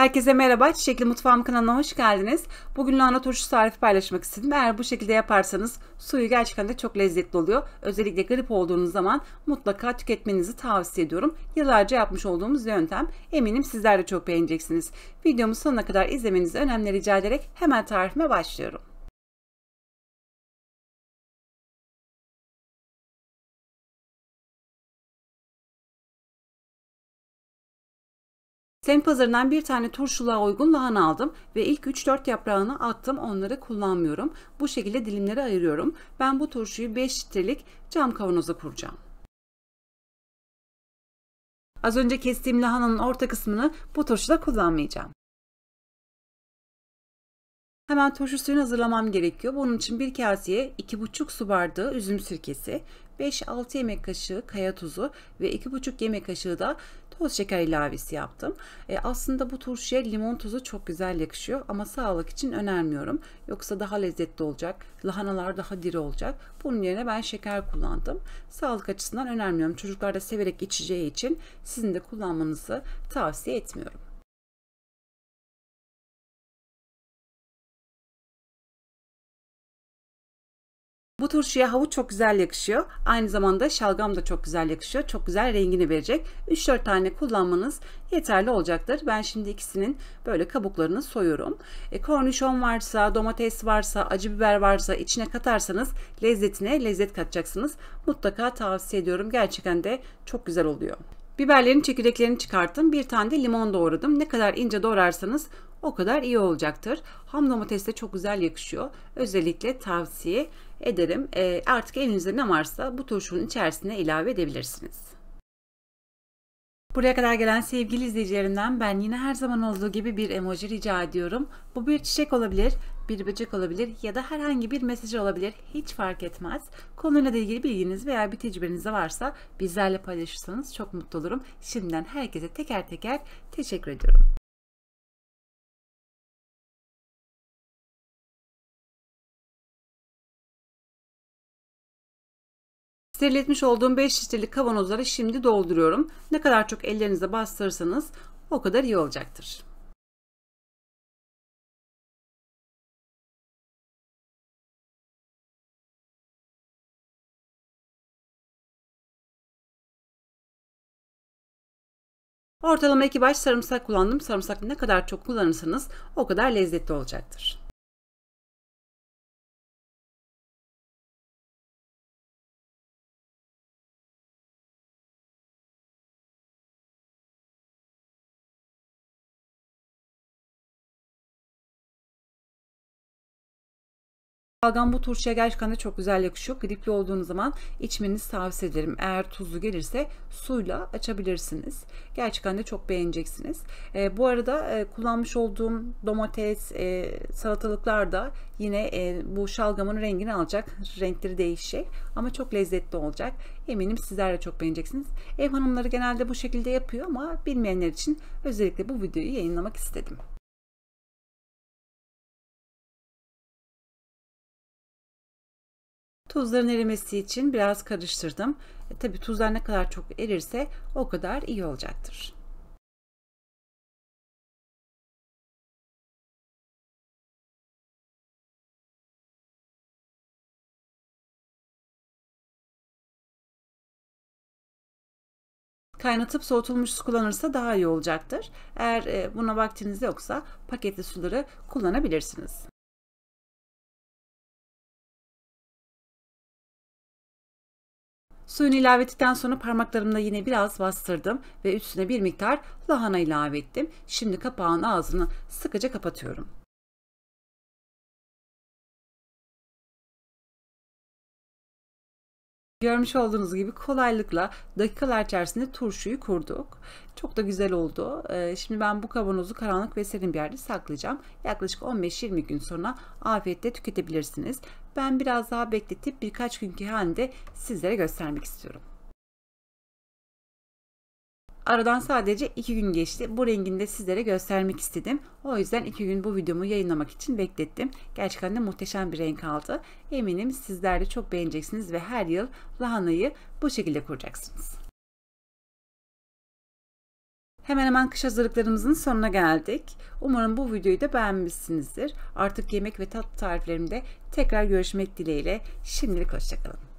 Herkese merhaba. Çiçekli Mutfağım kanalına hoş geldiniz. Bugün lahana turşusu tarifi paylaşmak istedim. Eğer bu şekilde yaparsanız suyu gerçekten de çok lezzetli oluyor. Özellikle grip olduğunuz zaman mutlaka tüketmenizi tavsiye ediyorum. Yıllarca yapmış olduğumuz yöntem. Eminim sizler de çok beğeneceksiniz. Videomu sonuna kadar izlemenizi önemli rica ederek hemen tarifime başlıyorum. Semt pazarından bir tane turşuluğa uygun lahana aldım ve ilk 3-4 yaprağını attım onları kullanmıyorum. Bu şekilde dilimlere ayırıyorum. Ben bu turşuyu 5 litrelik cam kavanoza kuracağım. Az önce kestiğim lahananın orta kısmını bu turşuda kullanmayacağım. Hemen turşu suyunu hazırlamam gerekiyor. Bunun için bir kaseye 2,5 su bardağı üzüm sirkesi, 5-6 yemek kaşığı kaya tuzu ve 2,5 yemek kaşığı da toz şeker ilavesi yaptım. E, aslında bu turşuya limon tuzu çok güzel yakışıyor ama sağlık için önermiyorum. Yoksa daha lezzetli olacak. Lahanalar daha diri olacak. Bunun yerine ben şeker kullandım. Sağlık açısından önermiyorum. Çocuklar da severek içeceği için sizin de kullanmanızı tavsiye etmiyorum. Bu turşuya havuç çok güzel yakışıyor. Aynı zamanda şalgam da çok güzel yakışıyor. Çok güzel rengini verecek. 3-4 tane kullanmanız yeterli olacaktır. Ben şimdi ikisinin böyle kabuklarını soyuyorum. E, kornişon varsa, domates varsa, acı biber varsa içine katarsanız lezzetine lezzet katacaksınız. Mutlaka tavsiye ediyorum. Gerçekten de çok güzel oluyor. Biberlerin çekirdeklerini çıkarttım. Bir tane de limon doğradım. Ne kadar ince doğrarsanız o kadar iyi olacaktır. Ham domates de çok güzel yakışıyor. Özellikle tavsiye ederim. E, artık elinizde ne varsa bu turşunun içerisine ilave edebilirsiniz. Buraya kadar gelen sevgili izleyicilerimden ben yine her zaman olduğu gibi bir emoji rica ediyorum. Bu bir çiçek olabilir, bir böcek olabilir ya da herhangi bir mesaj olabilir. Hiç fark etmez. Konuyla ilgili bilginiz veya bir tecrübeniz varsa bizlerle paylaşırsanız çok mutlu olurum. Şimdiden herkese teker teker teşekkür ediyorum. Steriletmiş olduğum 5 litrelik kavanozları şimdi dolduruyorum. Ne kadar çok ellerinize bastırırsanız o kadar iyi olacaktır. Ortalama 2 baş sarımsak kullandım. Sarımsak ne kadar çok kullanırsanız o kadar lezzetli olacaktır. Şalgam bu turşuya gerçekten de çok güzel yakışıyor. Gripli olduğunuz zaman içmenizi tavsiye ederim. Eğer tuzlu gelirse suyla açabilirsiniz. Gerçekten de çok beğeneceksiniz. E, bu arada e, kullanmış olduğum domates, e, salatalıklar da yine e, bu şalgamın rengini alacak. Renkleri değişecek ama çok lezzetli olacak. Eminim sizler de çok beğeneceksiniz. Ev hanımları genelde bu şekilde yapıyor ama bilmeyenler için özellikle bu videoyu yayınlamak istedim. Tuzların erimesi için biraz karıştırdım. E, Tabi tuzlar ne kadar çok erirse o kadar iyi olacaktır. Kaynatıp soğutulmuş su kullanırsa daha iyi olacaktır. Eğer e, buna vaktiniz yoksa paketli suları kullanabilirsiniz. Suyunu ilave ettikten sonra parmaklarımla yine biraz bastırdım ve üstüne bir miktar lahana ilave ettim. Şimdi kapağın ağzını sıkıca kapatıyorum. Görmüş olduğunuz gibi kolaylıkla dakikalar içerisinde turşuyu kurduk. Çok da güzel oldu. Ee, şimdi ben bu kavanozu karanlık ve serin bir yerde saklayacağım. Yaklaşık 15-20 gün sonra afiyetle tüketebilirsiniz. Ben biraz daha bekletip birkaç günkü halinde sizlere göstermek istiyorum. Aradan sadece 2 gün geçti. Bu rengini de sizlere göstermek istedim. O yüzden 2 gün bu videomu yayınlamak için beklettim. Gerçekten de muhteşem bir renk aldı. Eminim sizler de çok beğeneceksiniz ve her yıl lahanayı bu şekilde kuracaksınız. Hemen hemen kış hazırlıklarımızın sonuna geldik. Umarım bu videoyu da beğenmişsinizdir. Artık yemek ve tatlı tariflerimde tekrar görüşmek dileğiyle. Şimdilik hoşçakalın.